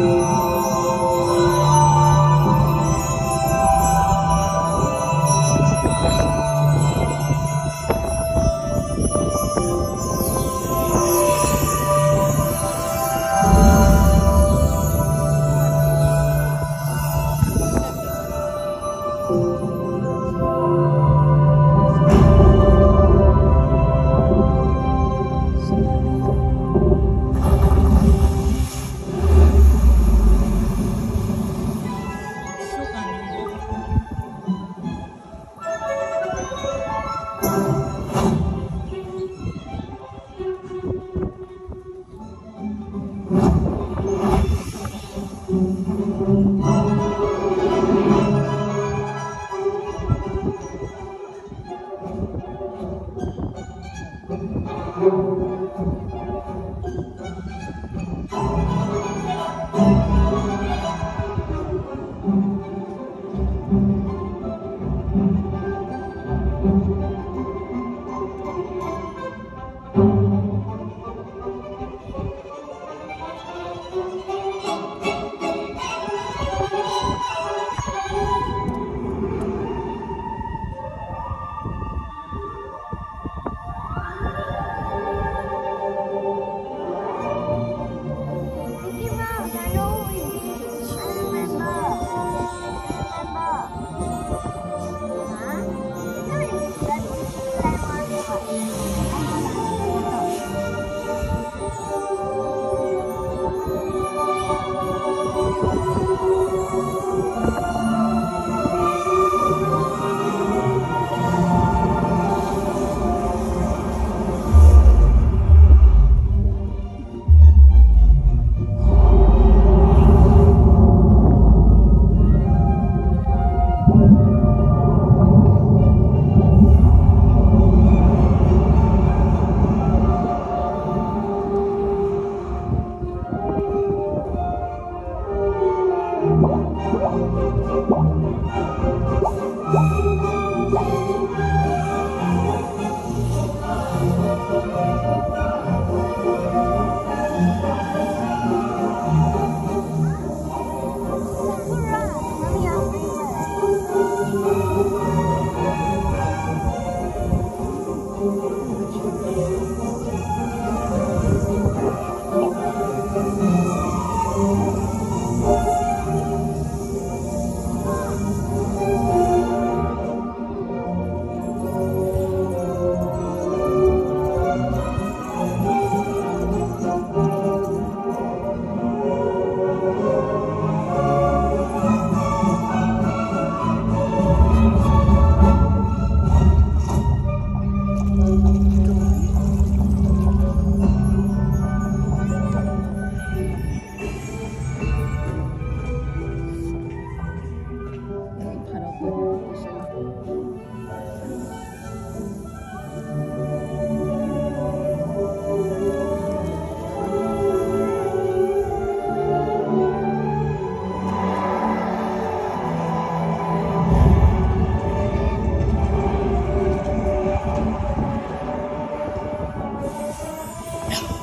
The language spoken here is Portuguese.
Mickey Help!